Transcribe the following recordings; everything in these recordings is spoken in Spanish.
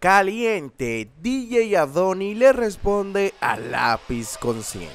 Caliente, DJ Adoni le responde a lápiz consciente.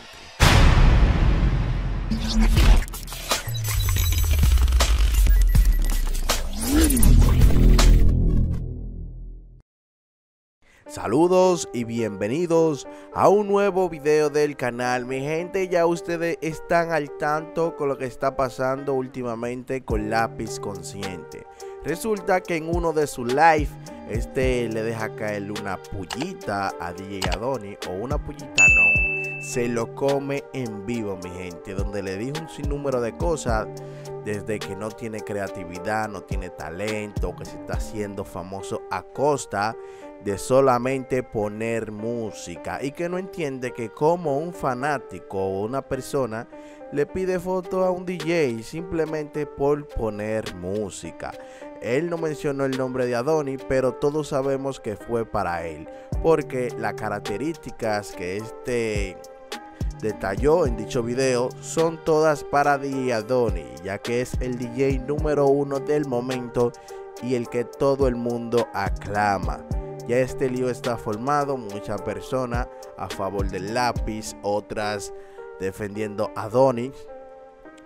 Saludos y bienvenidos a un nuevo video del canal. Mi gente, ya ustedes están al tanto con lo que está pasando últimamente con Lápiz Consciente. Resulta que en uno de sus live, este le deja caer una pullita a DJ Adoni, o una pullita no, se lo come en vivo, mi gente, donde le dijo un sinnúmero de cosas, desde que no tiene creatividad, no tiene talento, que se está haciendo famoso a costa de solamente poner música y que no entiende que como un fanático o una persona le pide foto a un DJ simplemente por poner música. Él no mencionó el nombre de Adoni, pero todos sabemos que fue para él, porque las características que este detalló en dicho video son todas para DJ Adoni, ya que es el DJ número uno del momento y el que todo el mundo aclama. Ya este lío está formado, muchas personas a favor del lápiz, otras defendiendo a Donny.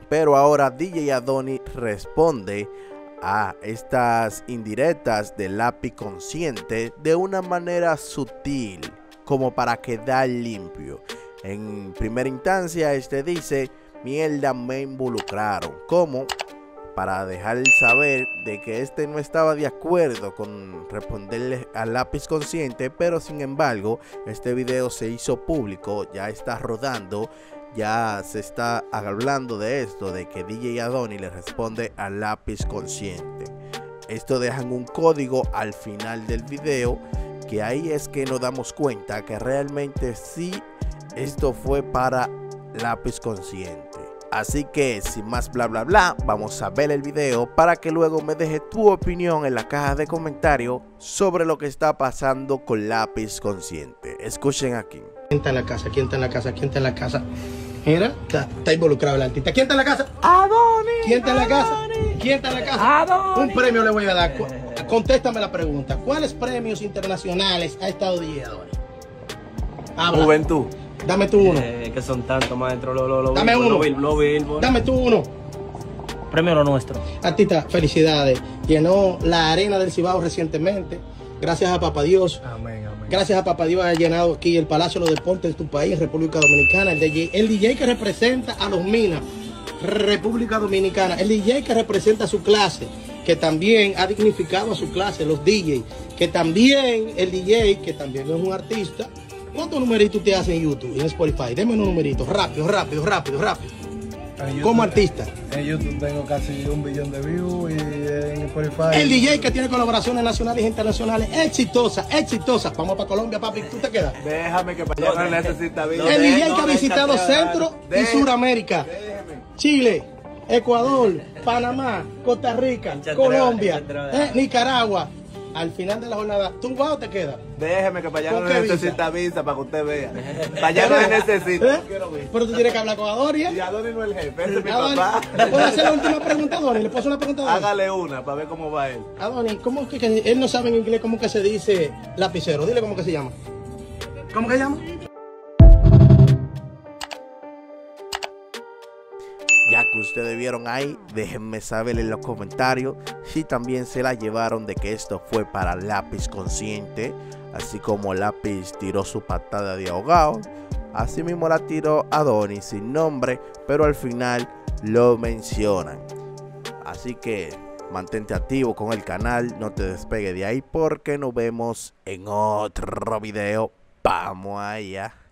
Pero ahora DJ Adoni responde a estas indirectas del lápiz consciente de una manera sutil, como para quedar limpio. En primera instancia, este dice: Mierda, me involucraron. ¿Cómo? Para dejar saber de que este no estaba de acuerdo con responderle al lápiz consciente, pero sin embargo este video se hizo público, ya está rodando, ya se está hablando de esto, de que DJ Adoni le responde al lápiz consciente. Esto dejan un código al final del video, que ahí es que nos damos cuenta que realmente sí esto fue para lápiz consciente. Así que sin más bla bla bla, vamos a ver el video para que luego me deje tu opinión en la caja de comentarios sobre lo que está pasando con Lápiz Consciente. Escuchen aquí. ¿Quién está en la casa? ¿Quién está en la casa? ¿Quién está en la casa? Mira, está, involucrado el artista. ¿Quién está en la casa? Adoni. ¿Quién está en la casa? ¿Quién está en la casa? Adoni. Un premio le voy a dar. Contéstame la pregunta. ¿Cuáles premios internacionales ha estado DJ Adoni? Juventud. Dame tú uno. Eh, que son tantos, maestro. Lo, lo, lo Dame uno. Dame tú uno. Premio lo nuestro. Artista, felicidades. Llenó la arena del Cibao recientemente. Gracias a Papá Dios. Amén, amén. Gracias a Papá Dios ha llenado aquí el Palacio de los Deportes de tu país, República Dominicana. El DJ, el DJ que representa a los Minas, República Dominicana. El DJ que representa a su clase, que también ha dignificado a su clase, los DJs. Que también el DJ, que también es un artista, ¿Cuántos numeritos te hacen en YouTube y en Spotify? Deme unos numeritos, rápido, rápido, rápido, rápido. Como artista. En YouTube tengo casi un billón de views y en Spotify. El DJ que tiene colaboraciones nacionales e internacionales exitosas, exitosas. Vamos para Colombia, papi. ¿Tú te quedas? Déjame que para allá no necesita vida. El DJ que ha visitado Centro y Suramérica. Chile, Ecuador, Panamá, Costa Rica, Colombia, eh, Nicaragua, al final de la jornada, ¿tú vas o te quedas? Déjeme que para allá no necesita visa? para que usted vea. Para allá no necesita. ¿Eh? Pero tú tienes que hablar con Adoria. Y Adoria no es el jefe, ese es mi papá. ¿Le puedo hacer la última pregunta a? ¿Le puedo hacer una pregunta a Adonia? Hágale una para ver cómo va él. Adonia, ¿cómo es que, él no sabe en inglés cómo que se dice lapicero? Dile cómo que se llama. ¿Cómo que se llama? Ustedes vieron ahí, déjenme saber en los comentarios si también se la llevaron de que esto fue para lápiz consciente, así como lápiz tiró su patada de ahogado. Así mismo la tiró Adonis sin nombre, pero al final lo mencionan. Así que mantente activo con el canal, no te despegue de ahí porque nos vemos en otro video. Vamos allá.